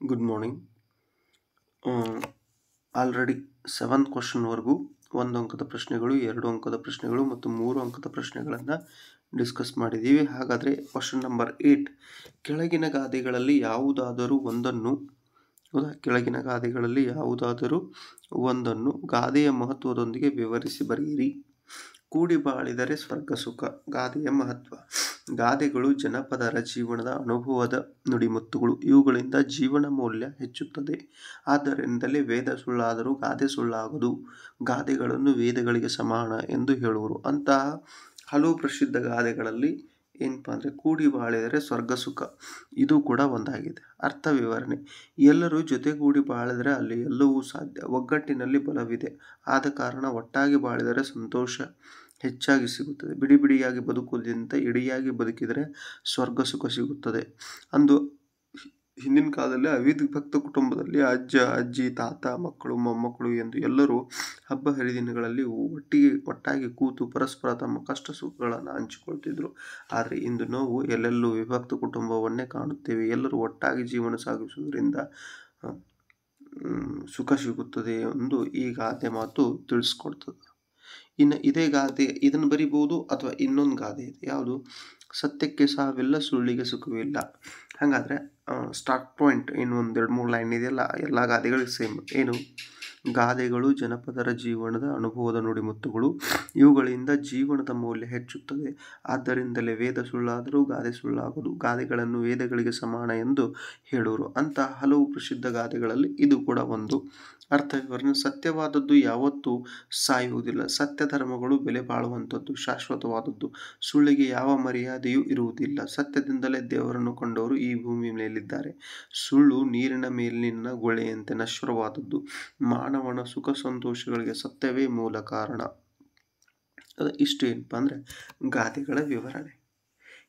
Good morning already seventh ಕ್ವಶನ್ವರೆಗೂ ಒಂದು ಅಂಕದ ಪ್ರಶ್ನೆಗಳು, ಎರಡು ಅಂಕದ ಪ್ರಶ್ನೆಗಳು ಮತ್ತು ಮೂರು ಅಂಕದ ಪ್ರಶ್ನೆಗಳನ್ನು ಡಿಸ್ಕಸ್ ಮಾಡಿದ್ದೀವಿ. ಹಾಗಾದರೆ ಕ್ವಶನ್ ನಂಬರ್ ಏಟ್ ಕೆಳಗಿನ ಗಾದೆಗಳಲ್ಲಿ ಯಾವುದಾದರೂ ಒಂದನ್ನು, ಹೌದಾ? ಕೆಳಗಿನ ಗಾದೆಗಳಲ್ಲಿ ಯಾವುದಾದರೂ ಒಂದನ್ನು ಗಾದೆಯ ಮಹತ್ವದೊಂದಿಗೆ ವಿವರಿಸಿ ಬರೆಯಿರಿ. ಕೂಡಿ ಬಾಳಿದರೆ ಸ್ವರ್ಗ ಸುಖ ಗಾದೆಯ ಮಹತ್ವ. ಗಾದೆಗಳು ಜನಪದರ ಜೀವನದ ಅನುಭವದ ನುಡಿಮುತ್ತುಗಳು. ಇವುಗಳಿಂದ ಜೀವನ ಮೌಲ್ಯ ಹೆಚ್ಚುತ್ತದೆ. ಆದ್ದರಿಂದಲೇ ವೇದ ಸುಳ್ಳಾದರೂ ಗಾದೆ ಸುಳ್ಳಾಗದು. ಗಾದೆಗಳನ್ನು ವೇದಗಳಿಗೆ ಸಮಾನ ಎಂದು ಹೇಳುವರು. ಅಂತಹ ಹಲವು ಪ್ರಸಿದ್ಧ ಗಾದೆಗಳಲ್ಲಿ ಏನಪ್ಪ ಅಂದರೆ ಕೂಡಿ ಬಾಳಿದರೆ ಸ್ವರ್ಗ ಸುಖ ಇದು ಕೂಡ ಒಂದಾಗಿದೆ. ಅರ್ಥ ವಿವರಣೆ. ಎಲ್ಲರೂ ಜೊತೆಗೂಡಿ ಬಾಳಿದರೆ ಅಲ್ಲಿ ಎಲ್ಲವೂ ಸಾಧ್ಯ. ಒಗ್ಗಟ್ಟಿನಲ್ಲಿ ಬಲವಿದೆ. ಆದ ಕಾರಣ ಒಟ್ಟಾಗಿ ಬಾಳಿದರೆ ಸಂತೋಷ. ಹೆಚ್ಚಾಗಿ ಸಿಗುತ್ತದೆ. ಬಿಡಿ ಬಿಡಿಯಾಗಿ ಬದುಕುವುದಕ್ಕಿಂತ ಇಡಿಯಾಗಿ ಬದುಕಿದರೆ ಸ್ವರ್ಗ ಸುಖ ಸಿಗುತ್ತದೆ. ಅಂದು ಹಿಂದಿನ ಕಾಲದಲ್ಲಿ ಅವಿಭಕ್ತ ಕುಟುಂಬದಲ್ಲಿ ಅಜ್ಜ, ಅಜ್ಜಿ, ತಾತ, ಮಕ್ಕಳು, ಮೊಮ್ಮಕ್ಕಳು ಎಂದು ಎಲ್ಲರೂ ಹಬ್ಬ ಹರಿದಿನಗಳಲ್ಲಿ ಒಟ್ಟಿಗೆ ಒಟ್ಟಾಗಿ ಕೂತು ಪರಸ್ಪರ ತಮ್ಮ ಕಷ್ಟ ಸುಖಗಳನ್ನು ಹಂಚಿಕೊಳ್ತಿದ್ರು. ಆದರೆ ಇಂದು ನಾವು ಎಲ್ಲೆಲ್ಲೂ ವಿಭಕ್ತ ಕುಟುಂಬವನ್ನೇ ಕಾಣುತ್ತೇವೆ. ಎಲ್ಲರೂ ಒಟ್ಟಾಗಿ ಜೀವನ ಸಾಗಿಸುವುದರಿಂದ ಸುಖ ಸಿಗುತ್ತದೆ ಎಂದು ಈ ಗಾದೆ ಮಾತು ತಿಳಿಸ್ಕೊಡ್ತದೆ. ಇನ್ನು ಇದೇ ಗಾದೆ, ಇದನ್ನು ಬರಿಬೋದು ಅಥವಾ ಇನ್ನೊಂದು ಗಾದೆ ಇದೆ. ಯಾವುದು? ಸತ್ಯಕ್ಕೆ ಸಾವಿಲ್ಲ, ಸುಳ್ಳಿಗೆ ಸುಖವಿಲ್ಲ. ಹಾಗಾದರೆ ಸ್ಟಾರ್ಟ್ ಪಾಯಿಂಟ್ ಏನು ಒಂದು ಎರಡು ಮೂರು ಲೈನ್ ಇದೆಯಲ್ಲ ಎಲ್ಲ ಗಾದೆಗಳಿಗೆ ಸೇಮ್ ಏನು? ಗಾದೆಗಳು ಜನಪದರ ಜೀವನದ ಅನುಭವದ ನುಡಿಮುತ್ತುಗಳು ಇವುಗಳಿಂದ ಜೀವನದ ಮೌಲ್ಯ ಹೆಚ್ಚುತ್ತದೆ. ಆದ್ದರಿಂದಲೇ ವೇದ ಸುಳ್ಳಾದರೂ ಗಾದೆ ಸುಳ್ಳಾಗದು. ಗಾದೆಗಳನ್ನು ವೇದಗಳಿಗೆ ಸಮಾನ ಎಂದು ಹೇಳುವರು ಅಂತ ಹಲವು ಪ್ರಸಿದ್ಧ ಗಾದೆಗಳಲ್ಲಿ ಇದು ಕೂಡ ಒಂದು. ಅರ್ಥ ವಿವರಣೆ ಸತ್ಯವಾದದ್ದು ಯಾವತ್ತೂ ಸಾಯುವುದಿಲ್ಲ. ಸತ್ಯ ಧರ್ಮಗಳು ಬೆಲೆ ಬಾಳುವಂಥದ್ದು, ಶಾಶ್ವತವಾದದ್ದು. ಸುಳ್ಳಿಗೆ ಯಾವ ಮರ್ಯಾದೆಯೂ ಇರುವುದಿಲ್ಲ. ಸತ್ಯದಿಂದಲೇ ದೇವರನ್ನು ಕಂಡವರು ಈ ಭೂಮಿ ಮೇಲಿದ್ದಾರೆ. ಸುಳ್ಳು ನೀರಿನ ಮೇಲಿನ ಗೊಳೆಯಂತೆ ನಶ್ವರವಾದದ್ದು. ಮಾನವನ ಸುಖ ಸಂತೋಷಗಳಿಗೆ ಸತ್ಯವೇ ಮೂಲ ಕಾರಣ. ಇಷ್ಟು ಏನಪ್ಪ ಅಂದರೆ ಗಾದೆಗಳ ವಿವರಣೆ.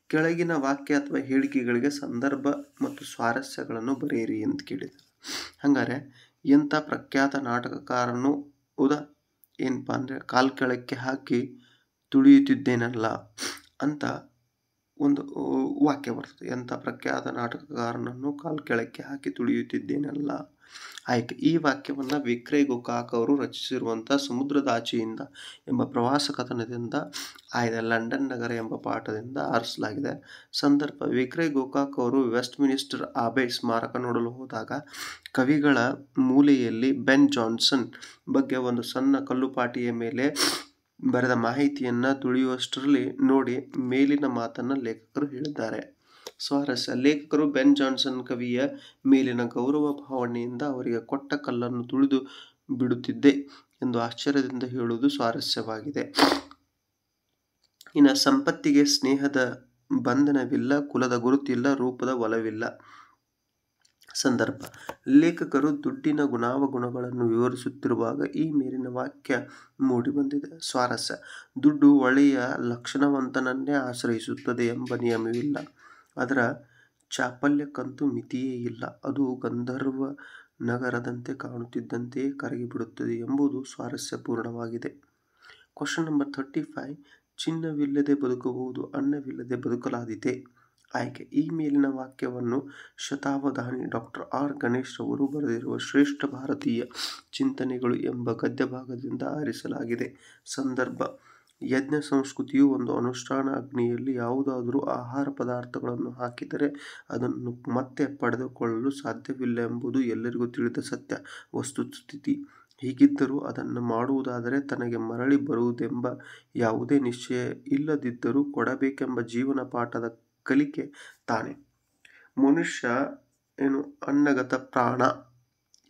ಕೆಳಗಿನ ವಾಕ್ಯ ಅಥವಾ ಹೇಳಿಕೆಗಳಿಗೆ ಸಂದರ್ಭ ಮತ್ತು ಸ್ವಾರಸ್ಯಗಳನ್ನು ಬರೆಯಿರಿ ಅಂತ ಕೇಳಿದ್ದಾರೆ ಹಂಗಾರೆ ಎಂಥ ಪ್ರಖ್ಯಾತ ನಾಟಕಕಾರನು ಉದಾ? ಏನಪ್ಪ ಅಂದರೆ ಕಾಲ್ ಕೆಳಕ್ಕೆ ಹಾಕಿ ತುಳಿಯುತ್ತಿದ್ದೇನಲ್ಲ ಅಂತ ಒಂದು ವಾಕ್ಯ ಬರ್ತದೆ. ಎಂಥ ಪ್ರಖ್ಯಾತ ನಾಟಕಕಾರನನ್ನು ಕಾಲ್ ಕೆಳಕ್ಕೆ ಹಾಕಿ ತುಳಿಯುತ್ತಿದ್ದೇನಲ್ಲ ಆಯ್ಕೆ ಈ ವಾಕ್ಯವನ್ನು ವಿಕ್ರಯ್ ಗೋಕಾಕ್ ಅವರು ರಚಿಸಿರುವಂಥ ಸಮುದ್ರದಾಚೆಯಿಂದ ಎಂಬ ಪ್ರವಾಸ ಕಥನದಿಂದ ಆಯ್ದ ಲಂಡನ್ ನಗರ ಎಂಬ ಪಾಠದಿಂದ ಆರಿಸಲಾಗಿದೆ. ಸಂದರ್ಭ ವಿಕ್ರಯ್ ಗೋಕಾಕ್ ಅವರು ವೆಸ್ಟ್ ಮಿನಿಸ್ಟರ್ ಆಬೆ ಸ್ಮಾರಕ ನೋಡಲು ಹೋದಾಗ ಕವಿಗಳ ಮೂಲೆಯಲ್ಲಿ ಬೆನ್ ಜಾನ್ಸನ್ ಬಗ್ಗೆ ಒಂದು ಸಣ್ಣ ಕಲ್ಲುಪಾಟಿಯ ಮೇಲೆ ಬರೆದ ಮಾಹಿತಿಯನ್ನು ತುಳಿಯುವಷ್ಟರಲ್ಲಿ ನೋಡಿ ಮೇಲಿನ ಮಾತನ್ನು ಲೇಖಕರು ಹೇಳಿದ್ದಾರೆ. ಸ್ವಾರಸ್ಯ. ಲೇಖಕರು ಬೆನ್ ಜಾನ್ಸನ್ ಕವಿಯ ಮೇಲಿನ ಗೌರವ ಭಾವನೆಯಿಂದ ಅವರಿಗೆ ಕೊಟ್ಟ ಕಲ್ಲನ್ನು ತುಳಿದು ಬಿಡುತ್ತಿದ್ದೆ ಎಂದು ಆಶ್ಚರ್ಯದಿಂದ ಹೇಳುವುದು ಸ್ವಾರಸ್ಯವಾಗಿದೆ. ಇನ್ನು ಸಂಪತ್ತಿಗೆ ಸ್ನೇಹದ ಬಂಧನವಿಲ್ಲ, ಕುಲದ ಗುರುತಿಲ್ಲ, ರೂಪದ ಒಲವಿಲ್ಲ. ಸಂದರ್ಭ. ಲೇಖಕರು ದುಡ್ಡಿನ ಗುಣಾವಗುಣಗಳನ್ನು ವಿವರಿಸುತ್ತಿರುವಾಗ ಈ ಮೇಲಿನ ವಾಕ್ಯ ಮೂಡಿಬಂದಿದೆ. ಸ್ವಾರಸ್ಯ. ದುಡ್ಡು ಒಳ್ಳೆಯ ಲಕ್ಷಣವಂತನನ್ನೇ ಆಶ್ರಯಿಸುತ್ತದೆ ಎಂಬ ನಿಯಮವಿಲ್ಲ. ಅದರ ಚಾಪಲ್ಯಕ್ಕಂತೂ ಮಿತಿಯೇ ಇಲ್ಲ. ಅದು ಗಂಧರ್ವ ನಗರದಂತೆ ಕಾಣುತ್ತಿದ್ದಂತೆಯೇ ಕರಗಿಬಿಡುತ್ತದೆ ಎಂಬುದು ಸ್ವಾರಸ್ಯಪೂರ್ಣವಾಗಿದೆ. ಕ್ವಶನ್ ನಂಬರ್ ಥರ್ಟಿ ಫೈವ್ ಚಿನ್ನವಿಲ್ಲದೆ ಬದುಕಬಹುದು, ಅನ್ನವಿಲ್ಲದೆ ಬದುಕಲಾದಿತೆ. ಆಯ್ಕೆ. ಈ ಮೇಲಿನ ವಾಕ್ಯವನ್ನು ಶತಾವಧಾನಿ ಡಾಕ್ಟರ್ ಆರ್. ಗಣೇಶ್ ಅವರು ಬರೆದಿರುವ ಶ್ರೇಷ್ಠ ಭಾರತೀಯ ಚಿಂತನೆಗಳು ಎಂಬ ಗದ್ಯಭಾಗದಿಂದ ಆರಿಸಲಾಗಿದೆ. ಸಂದರ್ಭ. ಯಜ್ಞ ಸಂಸ್ಕೃತಿಯು ಒಂದು ಅನುಷ್ಠಾನ ಅಗ್ನಿಯಲ್ಲಿ ಯಾವುದಾದರೂ ಆಹಾರ ಪದಾರ್ಥಗಳನ್ನು ಹಾಕಿದರೆ ಅದನ್ನು ಮತ್ತೆ ಪಡೆದುಕೊಳ್ಳಲು ಸಾಧ್ಯವಿಲ್ಲ ಎಂಬುದು ಎಲ್ಲರಿಗೂ ತಿಳಿದ ಸತ್ಯ ವಸ್ತುಸ್ಥಿತಿ ಹೀಗಿದ್ದರೂ ಅದನ್ನು ಮಾಡುವುದಾದರೆ ತನಗೆ ಮರಳಿ ಬರುವುದೆಂಬ ಯಾವುದೇ ನಿಶ್ಚಯ ಇಲ್ಲದಿದ್ದರೂ ಕೊಡಬೇಕೆಂಬ ಜೀವನ ಪಾಠದ ಕಲಿಕೆ ತಾನೆ. ಮನುಷ್ಯ ಏನು ಅನ್ನಗತ ಪ್ರಾಣ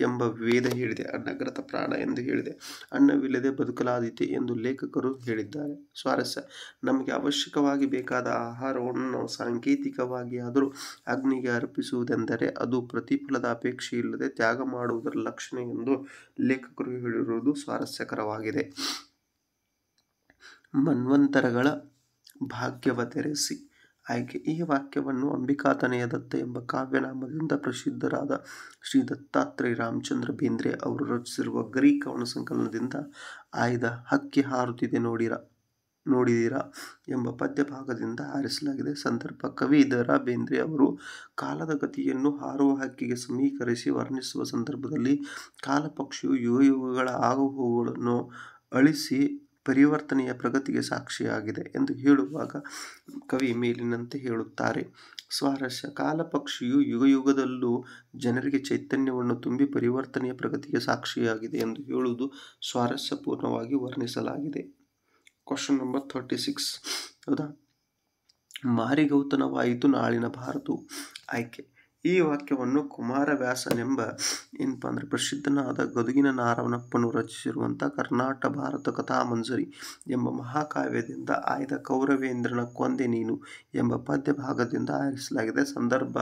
ಎಂಬ ವೇದ ಹೇಳಿದೆ ಅನ್ನಗ್ರತ ಪ್ರಾಣ ಎಂದು ಹೇಳಿದೆ. ಅನ್ನವಿಲ್ಲದೆ ಬದುಕಲಾದೀತೆ ಎಂದು ಲೇಖಕರು ಹೇಳಿದ್ದಾರೆ. ಸ್ವಾರಸ್ಯ. ನಮಗೆ ಅವಶ್ಯಕವಾಗಿ ಬೇಕಾದ ಆಹಾರವನ್ನು ನಾವು ಸಾಂಕೇತಿಕವಾಗಿ ಆದರೂ ಅಗ್ನಿಗೆ ಅರ್ಪಿಸುವುದೆಂದರೆ ಅದು ಪ್ರತಿಫಲದ ಅಪೇಕ್ಷೆ ಇಲ್ಲದೆ ತ್ಯಾಗ ಮಾಡುವುದರ ಲಕ್ಷಣ ಎಂದು ಲೇಖಕರು ಹೇಳಿರುವುದು ಸ್ವಾರಸ್ಯಕರವಾಗಿದೆ. ಮನ್ವಂತರಗಳ ಭಾಗ್ಯವತೆರೆಸಿ. ಆಯ್ಕೆ. ಈ ವಾಕ್ಯವನ್ನು ಅಂಬಿಕಾತನೆಯ ದತ್ತ ಎಂಬ ಕಾವ್ಯನಾಮದಿಂದ ಪ್ರಸಿದ್ಧರಾದ ಶ್ರೀ ದತ್ತಾತ್ರೇಯ ರಾಮಚಂದ್ರ ಬೇಂದ್ರೆ ಅವರು ರಚಿಸಿರುವ ಗ್ರೀಕ್ ಕವನ ಸಂಕಲನದಿಂದ ಆಯ್ದ ಹಕ್ಕಿ ಹಾರುತ್ತಿದೆ ನೋಡಿರ, ನೋಡಿದಿರ ಎಂಬ ಪದ್ಯ ಭಾಗದಿಂದ ಆರಿಸಲಾಗಿದೆ ಸಂದರ್ಭ ಕವಿ ದರ ಬೇಂದ್ರೆ ಅವರು ಕಾಲದ ಗತಿಯನ್ನು ಹಾರುವ ಹಕ್ಕಿಗೆ ಸಮೀಕರಿಸಿ ವರ್ಣಿಸುವ ಸಂದರ್ಭದಲ್ಲಿ ಕಾಲಪಕ್ಷಿಯು ಯುಗಯುಗಗಳ ಆಗುಹೋಗುಗಳನ್ನು ಅಳಿಸಿ ಪರಿವರ್ತನೆಯ ಪ್ರಗತಿಗೆ ಸಾಕ್ಷಿಯಾಗಿದೆ ಎಂದು ಹೇಳುವಾಗ ಕವಿ ಮೇಲಿನಂತೆ ಹೇಳುತ್ತಾರೆ. ಸ್ವಾರಸ್ಯ ಕಾಲಪಕ್ಷಿಯು ಯುಗಯುಗದಲ್ಲೂ ಜನರಿಗೆ ಚೈತನ್ಯವನ್ನು ತುಂಬಿ ಪರಿವರ್ತನೆಯ ಪ್ರಗತಿಗೆ ಸಾಕ್ಷಿಯಾಗಿದೆ ಎಂದು ಹೇಳುವುದು ಸ್ವಾರಸ್ಯಪೂರ್ಣವಾಗಿ ವರ್ಣಿಸಲಾಗಿದೆ. ಕ್ವಶನ್ ನಂಬರ್ ಥರ್ಟಿ ಸಿಕ್ಸ್ ಹೌದಾ? ಮಾರಿಗೌತನವಾಯಿತು ನಾಳಿನ ಭಾರತವು ಆಯ್ಕೆ. ಈ ವಾಕ್ಯವನ್ನು ಕುಮಾರವ್ಯಾಸನೆಂಬ ಏನಪ್ಪ ಅಂದರೆ ಪ್ರಸಿದ್ಧನಾದ ಗದುಗಿನ ನಾರವನಪ್ಪನು ರಚಿಸಿರುವಂಥ ಕರ್ನಾಟಕ ಭಾರತ ಕಥಾಮಂಜರಿ ಎಂಬ ಮಹಾಕಾವ್ಯದಿಂದ ಆಯ್ದ ಕೌರವೇಂದ್ರನ ಕೊಂದೆ ನೀನು ಎಂಬ ಪದ್ಯ ಭಾಗದಿಂದ ಆರಿಸಲಾಗಿದೆ. ಸಂದರ್ಭ,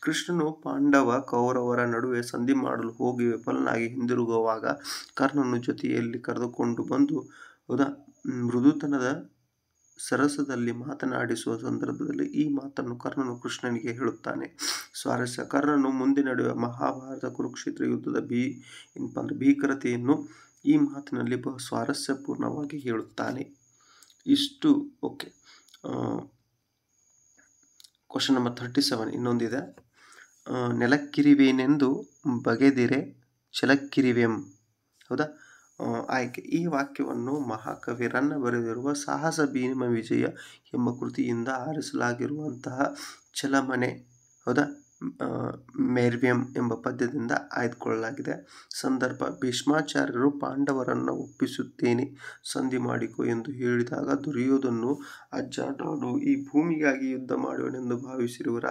ಕೃಷ್ಣನು ಪಾಂಡವ ಕೌರವರ ನಡುವೆ ಸಂಧಿ ಮಾಡಲು ಹೋಗಿ ವಿಫಲನಾಗಿ ಹಿಂದಿರುಗುವಾಗ ಕರ್ಣನು ಜೊತೆಯಲ್ಲಿ ಕರೆದುಕೊಂಡು ಬಂದು, ಹೌದಾ, ಮೃದುತನದ ಸರಸದಲ್ಲಿ ಮಾತನಾಡಿಸುವ ಸಂದರ್ಭದಲ್ಲಿ ಈ ಮಾತನ್ನು ಕರ್ಣನು ಕೃಷ್ಣನಿಗೆ ಹೇಳುತ್ತಾನೆ. ಸ್ವಾರಸ್ಯ, ಕರ್ಣನು ಮುಂದೆ ನಡೆಯುವ ಮಹಾಭಾರತ ಕುರುಕ್ಷೇತ್ರ ಯುದ್ಧದ ಬೀ ಏನಪ್ಪ ಅಂದರೆ ಭೀಕರತೆಯನ್ನು ಈ ಮಾತಿನಲ್ಲಿ ಬಹು ಸ್ವಾರಸ್ಯಪೂರ್ಣವಾಗಿ ಹೇಳುತ್ತಾನೆ. ಇಷ್ಟು, okay. Question number thirty seven ಇನ್ನೊಂದಿದೆ. ನೆಲಕ್ಕಿರಿವೇನೆಂದು ಬಗೆದಿರೆ ಛಲಕ್ಕಿರಿವೆಂ ಹೌದಾ? ಆಯ್ಕೆ. ಈ ವಾಕ್ಯವನ್ನು ಮಹಾಕವಿ ರನ್ನ ಬರೆದಿರುವ ಸಾಹಸ ಭೀಮ ವಿಜಯ ಎಂಬ ಕೃತಿಯಿಂದ ಆರಿಸಲಾಗಿರುವಂತಹ ಚಲಮನೆ, ಹೌದಾ? ಮೇರ್ವ್ಯಂ ಎಂಬ ಪದ್ಯದಿಂದ ಆಯ್ದುಕೊಳ್ಳಲಾಗಿದೆ. ಸಂದರ್ಭ, ಭೀಷ್ಮಾಚಾರ್ಯರು ಪಾಂಡವರನ್ನು ಒಪ್ಪಿಸುತ್ತೇನೆ, ಸಂಧಿ ಮಾಡಿಕೊ ಎಂದು ಹೇಳಿದಾಗ ದುರ್ಯೋಧನು ಅಜ್ಜ ಈ ಭೂಮಿಗಾಗಿ ಯುದ್ಧ ಮಾಡುವನೆಂದು ಭಾವಿಸಿರುವರ,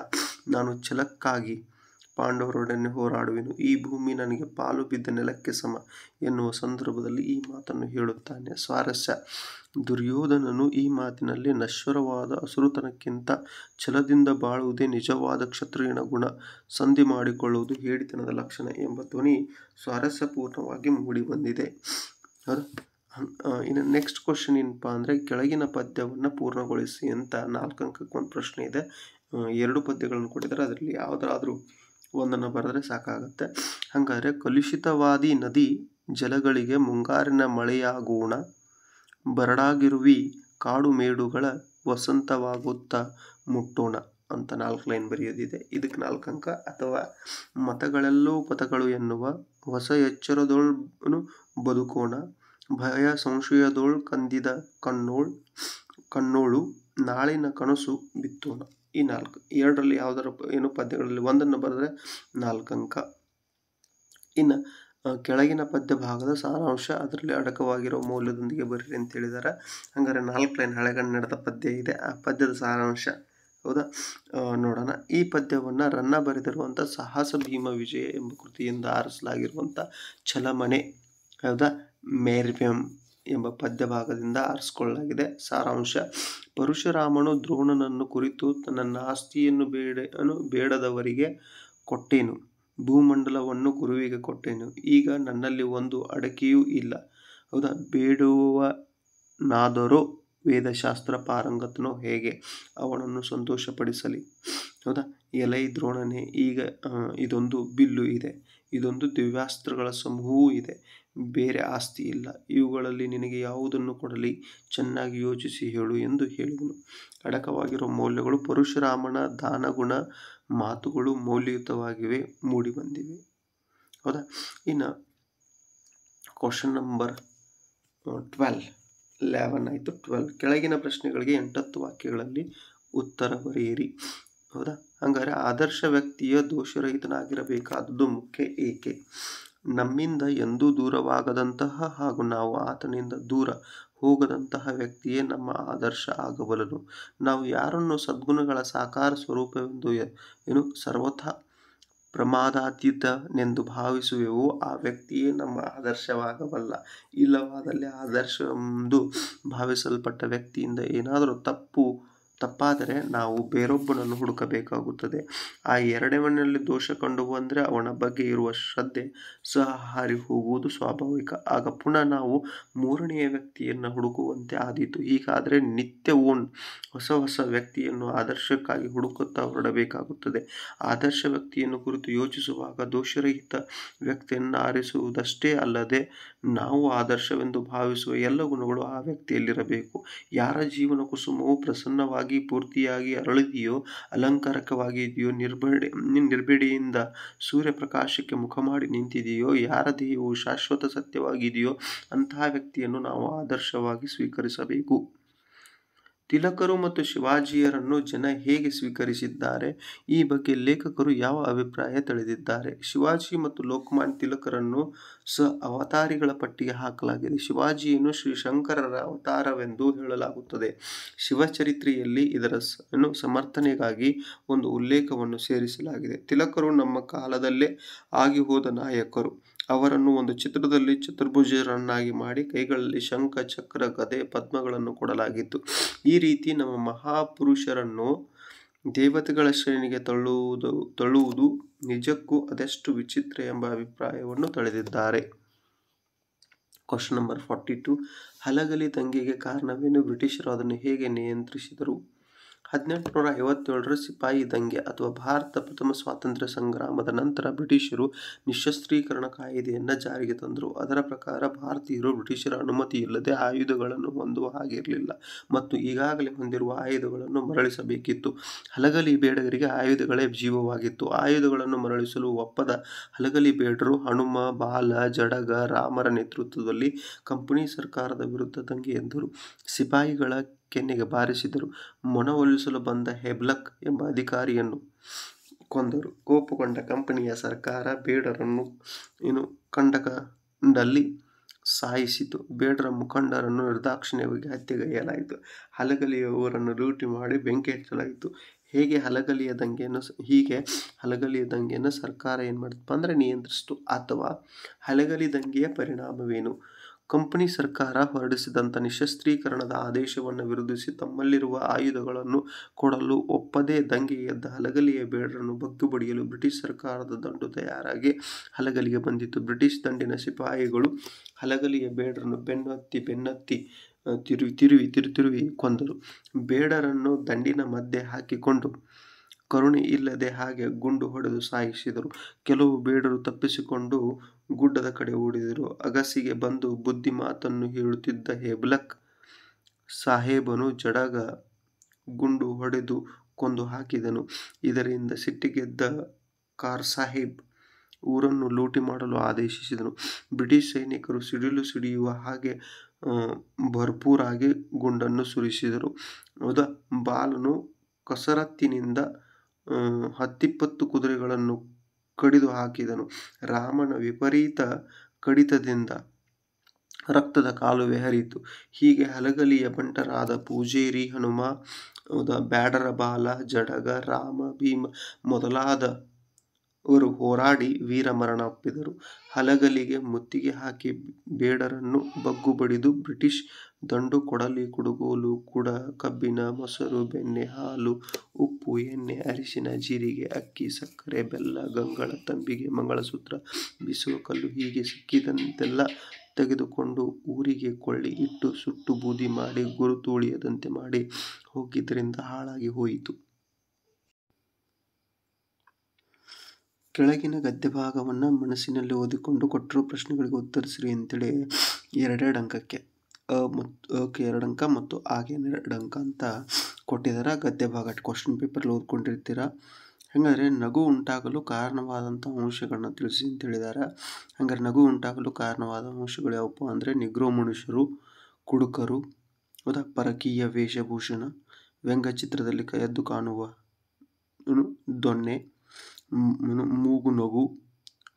ನಾನು ಛಲಕ್ಕಾಗಿ ಪಾಂಡವರೊಡನೆ ಹೋರಾಡುವೆನು. ಈ ಭೂಮಿ ನನಗೆ ಪಾಲು ಬಿದ್ದ ನೆಲಕ್ಕೆ ಸಮ ಎನ್ನುವ ಸಂದರ್ಭದಲ್ಲಿ ಈ ಮಾತನ್ನು ಹೇಳುತ್ತಾನೆ. ಸ್ವಾರಸ್ಯ. ದುರ್ಯೋಧನನು ಈ ಮಾತಿನಲ್ಲಿ ನಶ್ವರವಾದ ಅಸುರತನಕ್ಕಿಂತ ಛಲದಿಂದ ಬಾಳುವುದೇ ನಿಜವಾದ ಕ್ಷತ್ರಿಯನ ಗುಣ. ಸಂಧಿ ಮಾಡಿಕೊಳ್ಳುವುದು ಹೇಡಿತನದ ಲಕ್ಷಣ ಎಂಬ ಧ್ವನಿ ಸ್ವಾರಸ್ಯಪೂರ್ಣವಾಗಿ ಮೂಡಿಬಂದಿದೆ. ಇನ್ನು ನೆಕ್ಸ್ಟ್ ಕ್ವಶನ್ ಏನಪ್ಪ ಅಂದರೆ ಕೆಳಗಿನ ಪದ್ಯವನ್ನು ಪೂರ್ಣಗೊಳಿಸಿ ಅಂತ ನಾಲ್ಕು ಅಂಕಕ್ಕೆ ಒಂದು ಪ್ರಶ್ನೆ ಇದೆ. ಎರಡು ಪದ್ಯಗಳನ್ನು ಕೊಟ್ಟಿದ್ದಾರೆ. ಅದರಲ್ಲಿ ಯಾವುದಾದ್ರೂ ಒಂದನ್ನು ಬರೆದ್ರೆ ಸಾಕಾಗುತ್ತೆ. ಹಾಗಾದರೆ ಕಲುಷಿತವಾದಿ ನದಿ ಜಲಗಳಿಗೆ ಮುಂಗಾರಿನ ಮಳೆಯಾಗೋಣ, ಬರಡಾಗಿರುವಿ ಕಾಡು ಮೇಡುಗಳ ವಸಂತವಾಗುತ್ತಾ ಮುಟ್ಟೋಣ ಅಂತ ನಾಲ್ಕು ಲೈನ್ ಬರೆಯೋದಿದೆ. ಇದಕ್ಕೆ ನಾಲ್ಕು ಅಂಕ ಅಥವಾ ಮತಗಳೆಲ್ಲೋ ಪಥಗಳು ಎನ್ನುವ ಹೊಸ ಎಚ್ಚರದೊಳು ಬದುಕೋಣ. ಭಯ ಸಂಶಯದೋಳ್ ಕಂದಿದ ಕಣ್ಣೋಳ್, ಕಣ್ಣೋಳು ನಾಳಿನ ಕನಸು ಬಿತ್ತೋಣ. ಈ ನಾಲ್ಕು, ಎರಡರಲ್ಲಿ ಯಾವುದರ ಏನು ಪದ್ಯಗಳಲ್ಲಿ ಒಂದನ್ನು ಬರೆದ್ರೆ ನಾಲ್ಕು ಅಂಕ ಇನ್ನು ಕೆಳಗಿನ ಪದ್ಯ ಭಾಗದ ಸಾರಾಂಶ ಅದರಲ್ಲಿ ಅಡಕವಾಗಿರೋ ಮೌಲ್ಯದೊಂದಿಗೆ ಬರೀರಿ ಅಂತ ಹೇಳಿದ್ದಾರೆ ಹಂಗಾರೆ ನಾಲ್ಕು ಲೈನ್ ಹಳೆಗನ್ನಡದ ಪದ್ಯ ಇದೆ. ಆ ಪದ್ಯದ ಸಾರಾಂಶ, ಹೌದಾ? ನೋಡೋಣ. ಈ ಪದ್ಯವನ್ನು ರನ್ನ ಬರೆದಿರುವಂಥ ಸಾಹಸ ಭೀಮ ವಿಜಯ ಎಂಬ ಕೃತಿಯಿಂದ ಆರಿಸಲಾಗಿರುವಂಥ ಛಲಮನೆ, ಹೌದಾ? ಮೇರ್ವ್ಯಂ. ಎಂಬ ಪದ್ಯ ಭಾಗದಿಂದ ಆರಿಸಿಕೊಳ್ಳಲಾಗಿದೆ. ಸಾರಾಂಶ. ಪರಶುರಾಮನು ದ್ರೋಣನನ್ನು ಕುರಿತು ತನ್ನ ಆಸ್ತಿಯನ್ನು ಬೇಡ ಬೇಡದವರಿಗೆ ಕೊಟ್ಟೇನು. ಭೂಮಂಡಲವನ್ನು ಗುರುವಿಗೆ ಕೊಟ್ಟೇನು. ಈಗ ನನ್ನಲ್ಲಿ ಒಂದು ಅಡಕೆಯೂ ಇಲ್ಲ. ಹೌದಾ? ಬೇಡುವನಾದರೂ ವೇದಶಾಸ್ತ್ರ ಪಾರಂಗತನೋ ಹೇಗೆ? ಅವನನ್ನು ಸಂತೋಷಪಡಿಸಲಿ. ಹೌದಾ? ಎಲೈ ದ್ರೋಣನೆ, ಈಗ ಇದೊಂದು ಬಿಲ್ಲು ಇದೆ. ಇದೊಂದು ದಿವ್ಯಾಸ್ತ್ರಗಳ ಸಮೂಹವೂ ಇದೆ. ಬೇರೆ ಆಸ್ತಿ ಇಲ್ಲ. ಇವುಗಳಲ್ಲಿ ನಿನಗೆ ಯಾವುದನ್ನು ಕೊಡಲಿ? ಚೆನ್ನಾಗಿ ಯೋಚಿಸಿ ಹೇಳು ಎಂದು ಹೇಳಿದನು. ಅಡಕವಾಗಿರೋ ಮೌಲ್ಯಗಳು ಪರಶುರಾಮನ ದಾನಗುಣ ಮಾತುಗಳು ಮೌಲ್ಯಯುತವಾಗಿವೆ, ಮೂಡಿಬಂದಿವೆ. ಹೌದಾ? ಇನ್ನು ಕ್ವಶನ್ ನಂಬರ್ ಟ್ವೆಲ್ ಲೆವೆನ್ ಆಯಿತು. ಟ್ವೆಲ್ ಕೆಳಗಿನ ಪ್ರಶ್ನೆಗಳಿಗೆ ಎಂಟತ್ತು ವಾಕ್ಯಗಳಲ್ಲಿ ಉತ್ತರ ಬರೆಯಿರಿ. ಹೌದಾ? ಹಂಗಾರೆ ಆದರ್ಶ ವ್ಯಕ್ತಿಯ ದೋಷರಹಿತನಾಗಿರಬೇಕಾದದ್ದು ಮುಖ್ಯ ಏಕೆ? ನಮ್ಮಿಂದ ಎಂದೂ ದೂರವಾಗದಂತಹ ಹಾಗೂ ನಾವು ಆತನಿಂದ ದೂರ ಹೋಗದಂತಹ ವ್ಯಕ್ತಿಯೇ ನಮ್ಮ ಆದರ್ಶ ಆಗಬಲ್ಲನು ನಾವು ಯಾರನ್ನು ಸದ್ಗುಣಗಳ ಸಾಕಾರ ಸ್ವರೂಪವೆಂದು ಏನು ಸರ್ವಥ ಪ್ರಮಾದಾತೀತನೆಂದು ಭಾವಿಸುವೆವು ಆ ವ್ಯಕ್ತಿಯೇ ನಮ್ಮ ಆದರ್ಶವಾಗಬಲ್ಲ. ಇಲ್ಲವಾದಲ್ಲಿ ಆದರ್ಶವೆಂದು ಭಾವಿಸಲ್ಪಟ್ಟ ವ್ಯಕ್ತಿಯಿಂದ ಏನಾದರೂ ತಪ್ಪು ತಪ್ಪಾದರೆ ನಾವು ಬೇರೊಬ್ಬನನ್ನು ಹುಡುಕಬೇಕಾಗುತ್ತದೆ. ಆ ಎರಡವನಲ್ಲಿ ದೋಷ ಕಂಡು ಬಂದರೆ ಅವನ ಬಗ್ಗೆ ಇರುವ ಶ್ರದ್ಧೆ ಸಹ ಹಾರಿ ಹೋಗುವುದು ಸ್ವಾಭಾವಿಕ. ಆಗ ಪುನಃ ನಾವು ಮೂರನೆಯ ವ್ಯಕ್ತಿಯನ್ನು ಹುಡುಕುವಂತೆ ಆದೀತು. ಹೀಗಾದರೆ ನಿತ್ಯವೂ ಹೊಸ ಹೊಸ ವ್ಯಕ್ತಿಯನ್ನು ಆದರ್ಶಕ್ಕಾಗಿ ಹುಡುಕುತ್ತಾ ಹೊರಡಬೇಕಾಗುತ್ತದೆ. ಆದರ್ಶ ವ್ಯಕ್ತಿಯನ್ನು ಕುರಿತು ಯೋಚಿಸುವಾಗ ದೋಷರಹಿತ ವ್ಯಕ್ತಿಯನ್ನು ಆರಿಸುವುದಷ್ಟೇ ಅಲ್ಲದೆ ನಾವು ಆದರ್ಶವೆಂದು ಭಾವಿಸುವ ಎಲ್ಲ ಗುಣಗಳು ಆ ವ್ಯಕ್ತಿಯಲ್ಲಿರಬೇಕು. ಯಾರ ಜೀವನ ಕುಸುಮವು ಪ್ರಸನ್ನವಾಗಿ ಪೂರ್ತಿಯಾಗಿ ಅರಳಿದೆಯೋ, ಅಲಂಕಾರಕವಾಗಿದೆಯೋ ನಿರ್ಬಡೆ ನಿರ್ಬಿಡಿಯಿಂದ ಸೂರ್ಯಪ್ರಕಾಶಕ್ಕೆ ಮುಖ ಮಾಡಿ ನಿಂತಿದೆಯೋ, ಯಾರ ದೇಹವು ಶಾಶ್ವತ ಸತ್ಯವಾಗಿದೆಯೋ, ಅಂತಹ ವ್ಯಕ್ತಿಯನ್ನು ನಾವು ಆದರ್ಶವಾಗಿ ಸ್ವೀಕರಿಸಬೇಕು. ತಿಲಕರು ಮತ್ತು ಶಿವಾಜಿಯರನ್ನು ಜನ ಹೇಗೆ ಸ್ವೀಕರಿಸಿದ್ದಾರೆ? ಈ ಬಗ್ಗೆ ಲೇಖಕರು ಯಾವ ಅಭಿಪ್ರಾಯ ತಳೆದಿದ್ದಾರೆ? ಶಿವಾಜಿ ಮತ್ತು ಲೋಕಮಾನ್ ತಿಲಕರನ್ನು ಸ ಅವತಾರಿಗಳ ಪಟ್ಟಿಗೆ ಹಾಕಲಾಗಿದೆ. ಶಿವಾಜಿಯನ್ನು ಶ್ರೀ ಶಂಕರರ ಅವತಾರವೆಂದು ಹೇಳಲಾಗುತ್ತದೆ. ಶಿವಚರಿತ್ರೆಯಲ್ಲಿ ಇದರ ಸಮರ್ಥನೆಗಾಗಿ ಒಂದು ಉಲ್ಲೇಖವನ್ನು ಸೇರಿಸಲಾಗಿದೆ. ತಿಲಕರು ನಮ್ಮ ಕಾಲದಲ್ಲೇ ಆಗಿ ಹೋದ ನಾಯಕರು. ಅವರನ್ನು ಒಂದು ಚಿತ್ರದಲ್ಲಿ ಚತುರ್ಭುಜರನ್ನಾಗಿ ಮಾಡಿ ಕೈಗಳಲ್ಲಿ ಶಂಖ, ಚಕ್ರ, ಗದೆ, ಪದ್ಮಗಳನ್ನು ಕೊಡಲಾಗಿತ್ತು. ಈ ರೀತಿ ನಮ್ಮ ಮಹಾಪುರುಷರನ್ನು ದೇವತೆಗಳ ಶ್ರೇಣಿಗೆ ತಳ್ಳುವುದು ತಳ್ಳುವುದು ನಿಜಕ್ಕೂ ಅದೆಷ್ಟು ವಿಚಿತ್ರ ಎಂಬ ಅಭಿಪ್ರಾಯವನ್ನು ತಳೆದಿದ್ದಾರೆ. ಕ್ವಶನ್ ನಂಬರ್ ಫಾರ್ಟಿ ಟು ಹಲಗಲಿ ದಂಗೆಗೆ ಕಾರಣವೇನು? ಬ್ರಿಟಿಷರು ಅದನ್ನು ಹೇಗೆ ನಿಯಂತ್ರಿಸಿದರು? ಹದಿನೆಂಟುನೂರ ಐವತ್ತೇಳರ ಸಿಪಾಯಿ ದಂಗೆ ಅಥವಾ ಭಾರತ ಪ್ರಥಮ ಸ್ವಾತಂತ್ರ್ಯ ಸಂಗ್ರಾಮದ ನಂತರ ಬ್ರಿಟಿಷರು ನಿಶಸ್ತ್ರೀಕರಣ ಕಾಯಿದೆಯನ್ನು ಜಾರಿಗೆ ತಂದರು. ಅದರ ಪ್ರಕಾರ ಭಾರತೀಯರು ಬ್ರಿಟಿಷರ ಅನುಮತಿ ಇಲ್ಲದೆ ಆಯುಧಗಳನ್ನು ಹೊಂದುವ ಹಾಗಿರಲಿಲ್ಲ ಮತ್ತು ಈಗಾಗಲೇ ಹೊಂದಿರುವ ಆಯುಧಗಳನ್ನು ಮರಳಿಸಬೇಕಿತ್ತು. ಹಲಗಲಿ ಬೇಡಗರಿಗೆ ಆಯುಧಗಳೇ ಜೀವವಾಗಿತ್ತು. ಆಯುಧಗಳನ್ನು ಮರಳಿಸಲು ಒಪ್ಪದ ಹಲಗಲಿ ಬೇಡರು ಹನುಮ, ಬಾಲ, ಜಡಗ, ರಾಮರ ನೇತೃತ್ವದಲ್ಲಿ ಕಂಪನಿ ಸರ್ಕಾರದ ವಿರುದ್ಧ ದಂಗೆ ಎಂದರು ಸಿಪಾಯಿಗಳ ಕೆನ್ನೆಗೆ ಬಾರಿಸಿದರು. ಮೊನವೊಲಿಸಲು ಬಂದ ಹೆಬ್ಲಕ್ ಎಂಬ ಅಧಿಕಾರಿಯನ್ನು ಕೊಂದರು. ಕೋಪಗೊಂಡ ಕಂಪನಿಯ ಸರ್ಕಾರ ಬೇಡರನ್ನು ಏನು ಕಂಡಕಂಡಲ್ಲಿ ಸಾಯಿಸಿತು. ಬೇಡರ ಮುಖಂಡರನ್ನು ನಿರ್ದಾಕ್ಷಿಣ್ಯವಾಗಿ ಹತ್ಯೆಗೈಯಲಾಯಿತು. ಹಲಗಲಿಯವರನ್ನು ಲೂಟಿ ಮಾಡಿ ಬೆಂಕಿ ಹಚ್ಚಲಾಯಿತು. ಹೇಗೆ ಹಲಗಲಿಯ ದಂಗೆಯನ್ನು ಹೀಗೆ ಹಲಗಲಿಯ ದಂಗೆಯನ್ನು ಸರ್ಕಾರ ಏನು ಮಾಡಿತಪ್ಪ ಅಂದರೆ ನಿಯಂತ್ರಿಸಿತು. ಅಥವಾ ಹಲಗಲಿ ದಂಗೆಯ ಪರಿಣಾಮವೇನು? ಕಂಪನಿ ಸರ್ಕಾರ ಹೊರಡಿಸಿದಂಥ ನಿಶಸ್ತ್ರೀಕರಣದ ಆದೇಶವನ್ನು ವಿರೋಧಿಸಿ ತಮ್ಮಲ್ಲಿರುವ ಆಯುಧಗಳನ್ನು ಕೊಡಲು ಒಪ್ಪದೇ ದಂಗೆ ಎದ್ದ ಹಲಗಲಿಯ ಬೇಡರನ್ನು ಬಗ್ಗು ಬಡಿಯಲು ಬ್ರಿಟಿಷ್ ಸರ್ಕಾರದ ದಂಡು ತಯಾರಾಗಿ ಹಲಗಲಿಗೆ ಬಂದಿತ್ತು. ಬ್ರಿಟಿಷ್ ದಂಡಿನ ಸಿಪಾಯಿಗಳು ಹಲಗಲಿಯ ಬೇಡರನ್ನು ಬೆನ್ನತ್ತಿ ಬೆನ್ನತ್ತಿ ತಿರುವಿ ತಿರುವಿ ತಿರುತಿರುವಿ ಕೊಂದರು. ಬೇಡರನ್ನು ದಂಡಿನ ಮಧ್ಯೆ ಹಾಕಿಕೊಂಡು ಕರುಣೆ ಇಲ್ಲದೆ ಹಾಗೆ ಗುಂಡು ಹೊಡೆದು ಸಾಯಿಸಿದರು. ಕೆಲವು ಬೇಡರು ತಪ್ಪಿಸಿಕೊಂಡು ಗುಡ್ಡದ ಕಡೆ ಓಡಿದರು. ಅಗಸಿಗೆ ಬಂದು ಬುದ್ಧಿ ಮಾತನ್ನು ಹೇಳುತ್ತಿದ್ದ ಹೆಬ್ಲಕ್ ಸಾಹೇಬನು ಜಡಗ ಗುಂಡು ಹೊಡೆದು ಕೊಂದು ಹಾಕಿದನು. ಇದರಿಂದ ಸಿಟ್ಟಿಗೆದ್ದ ಕಾರ್ ಸಾಹೇಬ್ ಊರನ್ನು ಲೂಟಿ ಮಾಡಲು ಆದೇಶಿಸಿದನು. ಬ್ರಿಟಿಷ್ ಸೈನಿಕರು ಸಿಡಿಲು ಸಿಡಿಯುವ ಹಾಗೆ ಭರ್ಪೂರಾಗಿ ಗುಂಡನ್ನು ಸುರಿಸಿದರು. ಹೌದಾ ಬಾಲನು ಕಸರತ್ತಿನಿಂದ ಹತ್ತಿಪ್ಪತ್ತು ಕುದುರೆಗಳನ್ನು ಕಡಿದು ಹಾಕಿದನು. ರಾಮನ ವಿಪರೀತ ಕಡಿತದಿಂದ ರಕ್ತದ ಕಾಲುವೆ ಹರಿಯಿತು. ಹೀಗೆ ಹಲಗಲಿಯ ಬಂಟರಾದ ಪೂಜೇರಿ, ಹನುಮ ಬ್ಯಾಡರ ಬಾಲ, ಜಡಗ, ರಾಮ, ಭೀಮ ಮೊದಲಾದವರು ಹೋರಾಡಿ ವೀರ ಮರಣ ಒಪ್ಪಿದರು. ಹಲಗಲಿಗೆ ಮುತ್ತಿಗೆ ಹಾಕಿ ಬೇಡರನ್ನು ಬಗ್ಗು ಬಡಿದು ಬ್ರಿಟಿಷ್ ದಂಡು ಕೊಡಲಿ ಕುಡುಗೋಲು ಕೂಡ ಕಬ್ಬಿನ, ಮೊಸರು, ಬೆಣ್ಣೆ, ಹಾಲು, ಉಪ್ಪು, ಎಣ್ಣೆ, ಅರಿಶಿನ, ಜೀರಿಗೆ, ಅಕ್ಕಿ, ಸಕ್ಕರೆ, ಬೆಲ್ಲ, ಗಂಗಳ, ತಂಬಿಗೆ, ಮಂಗಳಸೂತ್ರ, ಬಿಸುವ ಕಲ್ಲು ಹೀಗೆ ಸಿಕ್ಕಿದಂತೆಲ್ಲ ತೆಗೆದುಕೊಂಡು ಊರಿಗೆ ಕೊಳ್ಳಿ. ಇಟ್ಟು ಸುಟ್ಟು ಬೂದಿ ಮಾಡಿ ಗುರುತು ಉಳಿಯದಂತೆ ಮಾಡಿ ಹೋಗಿದ್ದರಿಂದ ಹಾಳಾಗಿ ಹೋಯಿತು. ಕೆಳಗಿನ ಗದ್ಯ ಭಾಗವನ್ನು ಮನಸ್ಸಿನಲ್ಲಿ ಓದಿಕೊಂಡು ಕೊಟ್ಟರು ಪ್ರಶ್ನೆಗಳಿಗೆ ಉತ್ತರಿಸಿರಿ ಅಂತೇಳಿ ಎರಡೆರಡು ಅಂಕಕ್ಕೆ. ಮತ್ತು ಎರಡು ಅಂಕ ಮತ್ತು ಆಗೆ ಎರಡು ಅಂಕ ಅಂತ ಕೊಟ್ಟಿದ್ದಾರೆ ಗದ್ಯ ಭಾಗ ಕ್ವಶನ್ ಪೇಪರ್ಲ್ಲಿ ಓದ್ಕೊಂಡಿರ್ತೀರ? ಹಾಗಾದರೆ ನಗು ಉಂಟಾಗಲು ಕಾರಣವಾದಂಥ ಅಂಶಗಳನ್ನ ತಿಳಿಸಿ ಅಂತ ಹೇಳಿದ್ದಾರೆ ಹಾಗಾದ್ರೆ ನಗು ಉಂಟಾಗಲು ಕಾರಣವಾದ ಅಂಶಗಳು ಯಾವಪ್ಪ ಅಂದರೆ ನಿಗ್ರೋ ಮನುಷ್ಯರು, ಕುಡುಕರು ಹೌದಾ ಪರಕೀಯ ವೇಷಭೂಷಣ, ವ್ಯಂಗ್ಯಚಿತ್ರದಲ್ಲಿ ಎದ್ದು ಕಾಣುವ ದೊನ್ನೆ ಮೂಗು ನಗು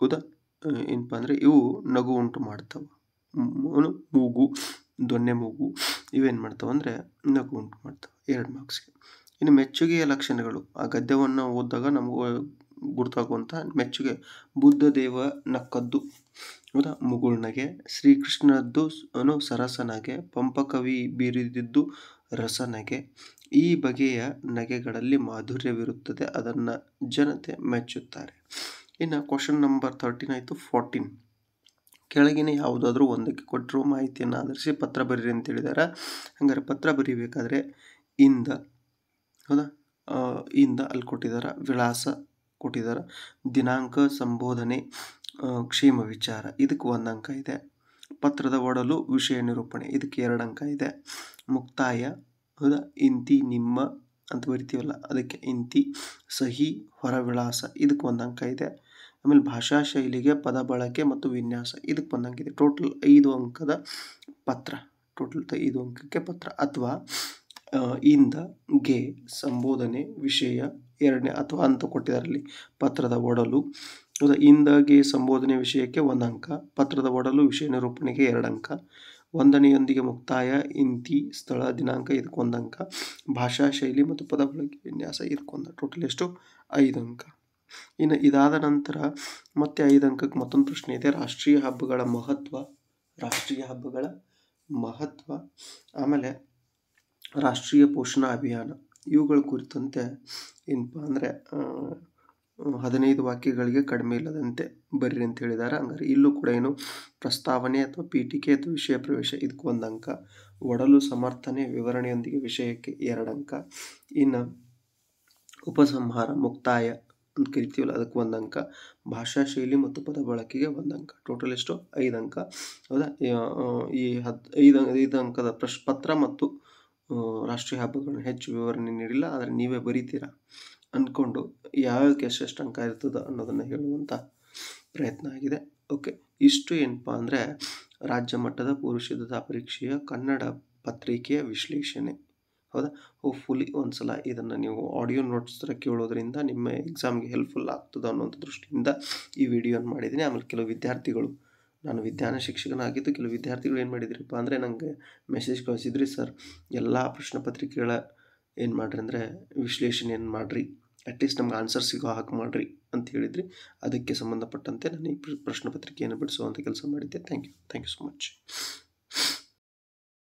ಹೌದಾ ಏನಪ್ಪ ಅಂದರೆ ಇವು ನಗು ಉಂಟು ಮಾಡ್ತವೆ. ಮೂಗು ದೊಣ್ಣೆ ಮೂಗು ಇವೇನು ಮಾಡ್ತಾವೆ ಅಂದರೆ ನಗು ಉಂಟು ಮಾಡ್ತಾವೆ, ಎರಡು ಮಾರ್ಕ್ಸ್ಗೆ ಇನ್ನು ಮೆಚ್ಚುಗೆಯ ಲಕ್ಷಣಗಳು, ಆ ಗದ್ಯವನ್ನು ಓದಿದಾಗ ನಮಗೂ ಗುರ್ತಾಗುವಂಥ ಮೆಚ್ಚುಗೆ. ಬುದ್ಧ ದೇವ ನಕ್ಕದ್ದು, ಹೌದಾ? ಮುಗುಳ್ನಗೆ ಶ್ರೀಕೃಷ್ಣದ್ದು ಅನು ಸರಸನಗೆ ಪಂಪಕವಿ ಬೀರಿದಿದ್ದು ರಸನಗೆ ಈ ಬಗೆಯ ನಗೆಗಳಲ್ಲಿ ಮಾಧುರ್ಯವಿರುತ್ತದೆ, ಅದನ್ನು ಜನತೆ ಮೆಚ್ಚುತ್ತಾರೆ. ಇನ್ನು ಕ್ವಶನ್ ನಂಬರ್ ತರ್ಟೀನ್ ಆಯಿತು ಫೋರ್ಟೀನ್ ಕೆಳಗಿನ ಯಾವುದಾದ್ರೂ ಒಂದಕ್ಕೆ ಕೊಟ್ಟಿರುವ ಮಾಹಿತಿಯನ್ನು ಆಧರಿಸಿ ಪತ್ರ ಬರೀರಿ ಅಂತ ಹೇಳಿದಾರೆ. ಹಂಗಾರೆ ಪತ್ರ ಬರೀಬೇಕಾದ್ರೆ ಇಂದ, ಹೌದಾ? ಇಂದ ಅಲ್ಲಿ ಕೊಟ್ಟಿದ್ದಾರೆ ವಿಳಾಸ ಕೊಟ್ಟಿದ್ದಾರೆ ದಿನಾಂಕ, ಸಂಬೋಧನೆ ಕ್ಷೇಮ ವಿಚಾರ, ಇದಕ್ಕೆ ಒಂದು ಅಂಕ ಇದೆ. ಪತ್ರದ ಒಡಲು ವಿಷಯ ನಿರೂಪಣೆ, ಇದಕ್ಕೆ ಎರಡು ಅಂಕ ಇದೆ. ಮುಕ್ತಾಯ, ಹೌದಾ? ಇಂತಿ ನಿಮ್ಮ ಅಂತ ಬರಿತೀವಲ್ಲ, ಅದಕ್ಕೆ ಇಂತಿ, ಸಹಿ ಹೊರ ವಿಳಾಸ ಇದಕ್ಕೆ ಒಂದು ಅಂಕ ಇದೆ. ಆಮೇಲೆ ಭಾಷಾ ಶೈಲಿಗೆ ಪದ ಬಳಕೆ ಮತ್ತು ವಿನ್ಯಾಸ. ಇದಕ್ಕೆ ಬಂದಂಗೆ ಇದೆ ಟೋಟಲ್ ಐದು ಅಂಕದ ಪತ್ರ. ಟೋಟಲ್ ಐದು ಅಂಕಕ್ಕೆ ಪತ್ರ. ಅಥವಾ ಇಂದ ಗೆ ಸಂಬೋಧನೆ ವಿಷಯ ಎರಡನೇ ಅಥವಾ ಅಂತ ಕೊಟ್ಟಿದ್ದಾರೆ ಅಲ್ಲಿ ಪತ್ರದ ಒಡಲು. ಇಂದಾಗೆ ಸಂಬೋಧನೆ ವಿಷಯಕ್ಕೆ ಒಂದು ಅಂಕ. ಪತ್ರದ ಒಡಲು ವಿಷಯ ನಿರೂಪಣೆಗೆ ಎರಡು ಅಂಕ. ವಂದನೆಯೊಂದಿಗೆ ಮುಕ್ತಾಯ, ಇಂತಿ, ಸ್ಥಳ, ದಿನಾಂಕ ಇದಕ್ಕೊಂದು ಅಂಕ. ಭಾಷಾ ಶೈಲಿ ಮತ್ತು ಪದ ಬಳಕೆ ವಿನ್ಯಾಸ ಇದಕ್ಕೊಂದು. ಟೋಟಲ್ ಎಷ್ಟು? ಐದು ಅಂಕ. ಇನ್ನು ಇದಾದ ನಂತರ ಮತ್ತೆ ಐದು ಅಂಕಕ್ಕೆ ಮತ್ತೊಂದು ಪ್ರಶ್ನೆ ಇದೆ. ರಾಷ್ಟ್ರೀಯ ಹಬ್ಬಗಳ ಮಹತ್ವ, ರಾಷ್ಟ್ರೀಯ ಹಬ್ಬಗಳ ಮಹತ್ವ, ಆಮೇಲೆ ರಾಷ್ಟ್ರೀಯ ಪೋಷಣ ಅಭಿಯಾನ, ಇವುಗಳ ಕುರಿತಂತೆ ಏನಪ್ಪ ಅಂದರೆ ಹದಿನೈದು ವಾಕ್ಯಗಳಿಗೆ ಕಡಿಮೆ ಇಲ್ಲದಂತೆ ಬರ್ರಿ ಅಂತ ಹೇಳಿದ್ದಾರೆ. ಹಂಗಾರೆ ಇಲ್ಲೂ ಕೂಡ ಏನು ಪ್ರಸ್ತಾವನೆ ಅಥವಾ ಪೀಠಿಕೆ ಅಥವಾ ವಿಷಯ ಪ್ರವೇಶ ಇದಕ್ಕೆ ಒಂದು ಅಂಕ, ಒಡಲು ಸಮರ್ಥನೆ ವಿವರಣೆಯೊಂದಿಗೆ ವಿಷಯಕ್ಕೆ ಎರಡು ಅಂಕ, ಇನ್ನು ಉಪಸಂಹಾರ ಮುಕ್ತಾಯ ಅಂತ ಕರಿತೀವಲ್ಲ, ಅದಕ್ಕೆ ಒಂದು ಅಂಕ. ಭಾಷಾ ಶೈಲಿ ಮತ್ತು ಪದ ಬಳಕೆಗೆ ಒಂದು ಅಂಕ. ಟೋಟಲ್ ಎಷ್ಟು? ಐದು ಅಂಕ. ಹೌದಾ? ಈ- ಹತ್ತು ಐದು ಐದು ಅಂಕದ ಪ್ರಶ್, ಪತ್ರ ಮತ್ತು ರಾಷ್ಟ್ರೀಯ ಹಬ್ಬಗಳನ್ನು ಹೆಚ್ಚು ವಿವರಣೆ ನೀಡಿಲ್ಲ, ಆದರೆ ನೀವೇ ಬರೀತೀರಾ? ಅಂದ್ಕೊಂಡು ಯಾವ್ಯಾವಕ್ಕೆ ಎಷ್ಟೆಷ್ಟು ಅಂಕ ಇರ್ತದೆ ಅನ್ನೋದನ್ನು ಹೇಳುವಂಥ ಪ್ರಯತ್ನ ಆಗಿದೆ. ಓಕೆ. ಇಷ್ಟು ಏನಪ್ಪ ಅಂದರೆ, ರಾಜ್ಯ ಮಟ್ಟದ ಪೂರ್ವಸಿದ್ಧತಾ ಪರೀಕ್ಷೆಯ ಕನ್ನಡ ಪತ್ರಿಕೆಯ ವಿಶ್ಲೇಷಣೆ. ಹೌದಾ? ಹೋಪ್ಫುಲಿ ಒಂದು ಸಲ ಇದನ್ನು ನೀವು ಆಡಿಯೋ ನೋಟ್ಸ್ ಥರ ಕೇಳೋದ್ರಿಂದ ನಿಮ್ಮ ಎಕ್ಸಾಮ್ಗೆ ಹೆಲ್ಪ್ಫುಲ್ ಆಗ್ತದೆ ಅನ್ನೋಂಥ ದೃಷ್ಟಿಯಿಂದ ಈ ವಿಡಿಯೋನ ಮಾಡಿದ್ದೀನಿ. ಆಮೇಲೆ ಕೆಲವು ವಿದ್ಯಾರ್ಥಿಗಳು, ನಾನು ವಿಜ್ಞಾನ ಶಿಕ್ಷಕನಾಗಿದ್ದು ಕೆಲವು ವಿದ್ಯಾರ್ಥಿಗಳು ಏನು ಮಾಡಿದ್ರಪ್ಪ ಅಂದರೆ ನನಗೆ ಮೆಸೇಜ್ ಕಳಿಸಿದ್ರಿ ಸರ್ ಎಲ್ಲ ಪ್ರಶ್ನೆ ಪತ್ರಿಕೆಗಳ ಏನು ಮಾಡ್ರಿ ಅಂದರೆ ವಿಶ್ಲೇಷಣೆಯನ್ನು ಮಾಡಿರಿ? ಅಟ್ಲೀಸ್ಟ್ ನಮ್ಗೆ ಆನ್ಸರ್ ಸಿಗೋ ಹಾಗೆ ಮಾಡಿರಿ ಅಂತ ಹೇಳಿದ್ರಿ. ಅದಕ್ಕೆ ಸಂಬಂಧಪಟ್ಟಂತೆ ನಾನು ಈ ಪ್ರ- ಪ್ರಶ್ನೆ ಪತ್ರಿಕೆಯನ್ನು ಬಿಡಿಸುವಂಥ ಕೆಲಸ ಮಾಡಿದ್ದೆ. Thank you thank you so much